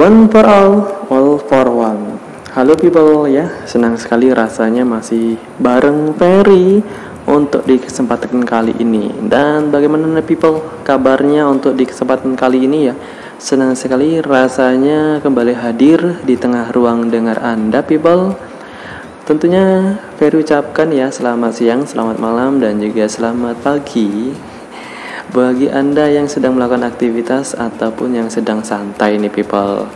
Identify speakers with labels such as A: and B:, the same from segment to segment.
A: One for all, all for one. Halo people ya, senang sekali rasanya masih bareng Ferry untuk di kesempatan kali ini. Dan bagaimana people kabarnya untuk di kesempatan kali ini ya? Senang sekali rasanya kembali hadir di tengah ruang dengar Anda people. Tentunya Ferry ucapkan ya selamat siang, selamat malam dan juga selamat pagi bagi Anda yang sedang melakukan aktivitas ataupun yang sedang santai nih people.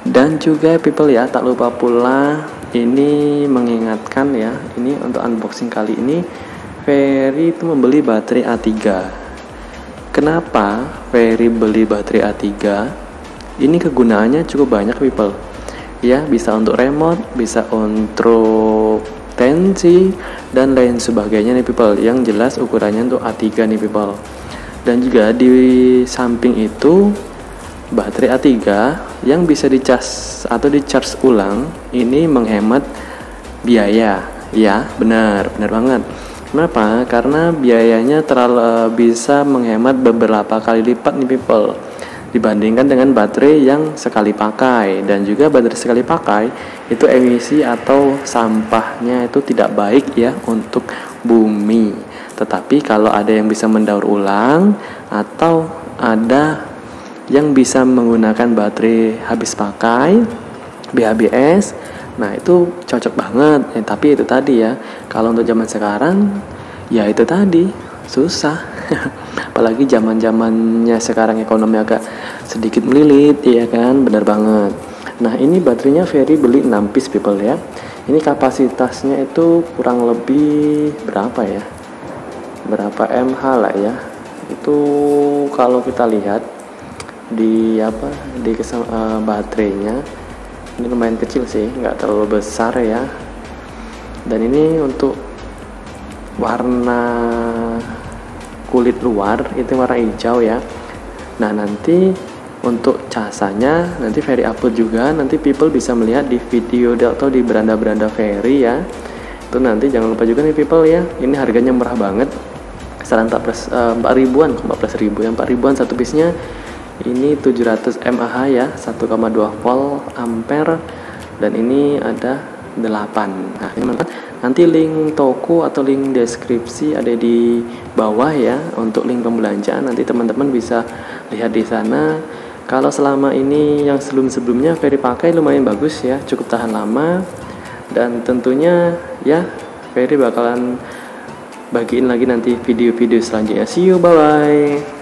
A: Dan juga people ya, tak lupa pula ini mengingatkan ya, ini untuk unboxing kali ini Ferry itu membeli baterai A3. Kenapa Ferry beli baterai A3? Ini kegunaannya cukup banyak people. Ya, bisa untuk remote, bisa untuk tensi dan lain sebagainya nih people. Yang jelas ukurannya untuk A3 nih people dan juga di samping itu baterai A3 yang bisa dicas atau dicharge ulang ini menghemat biaya. Ya benar benar banget. Kenapa? Karena biayanya terlalu bisa menghemat beberapa kali lipat nih people. Dibandingkan dengan baterai yang sekali pakai. Dan juga baterai sekali pakai itu emisi atau sampahnya itu tidak baik ya untuk bumi tetapi kalau ada yang bisa mendaur ulang atau ada yang bisa menggunakan baterai habis pakai BHBS, nah itu cocok banget. Ya, tapi itu tadi ya, kalau untuk zaman sekarang ya itu tadi susah. Apalagi zaman zamannya sekarang ekonomi agak sedikit melilit, ya kan, benar banget. Nah ini baterainya Ferry beli 6 piece people ya. Ini kapasitasnya itu kurang lebih berapa ya? Berapa mh lah ya. Itu kalau kita lihat di apa di kesem, uh, baterainya ini lumayan kecil sih nggak terlalu besar ya. Dan ini untuk warna kulit luar itu warna hijau ya. Nah nanti untuk casanya nanti Ferry upload juga nanti people bisa melihat di video atau di beranda-beranda Ferry ya. Itu nanti jangan lupa juga nih people ya ini harganya murah banget kisaran 14 uh, 4 ribuan 14 ribu. Yang 4 ribuan satu piece-nya ini 700 mAh ya 1,2 volt ampere. Dan ini ada 8 nah ini teman nanti link toko atau link deskripsi ada di bawah ya untuk link pembelanjaan. Nanti teman-teman bisa lihat di sana. Kalau selama ini yang sebelum-sebelumnya Ferry pakai lumayan bagus ya cukup tahan lama. Dan tentunya ya Ferry bakalan bagiin lagi nanti video-video selanjutnya. See you bye bye